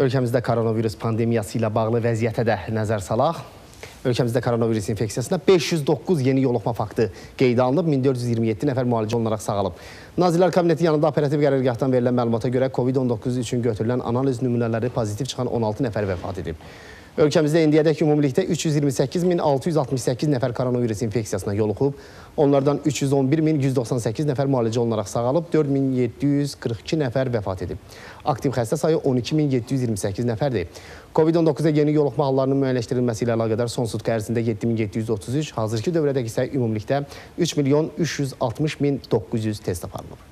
Ölkəmizdə koronavirus pandemiyası ilə bağlı vəziyyətə də nəzər salaq. Ölkəmizdə koronavirus infeksiyasında 509 yeni yoluxma faktı qeydə alınıb, 1427 nəfər müalicə olunaraq sağalıb. Nazirlər Kabineti yanında operativ qərargahdan verilən məlumata görə COVID-19 üçün götürülən analiz nümunələri pozitiv çıxan 16 nəfər vəfat edib. Ölkəmizdə indiyədək ümumilikdə 328.668 nəfər koronavirus infeksiyasına yoluxub, onlardan 311.198 nəfər müalicə olunaraq sağalıb, 4742 nəfər vəfat edib. Aktiv xəstə sayı 12728 nəfərdir. COVID-19-a yeni yoluxma hallarının müəyyənləşdirilməsi ilə əlaqədar son sutqa ərzində 7733, hazırki dövrədək isə ümumilikdə 3 milyon 360 min 900 test aparılıb.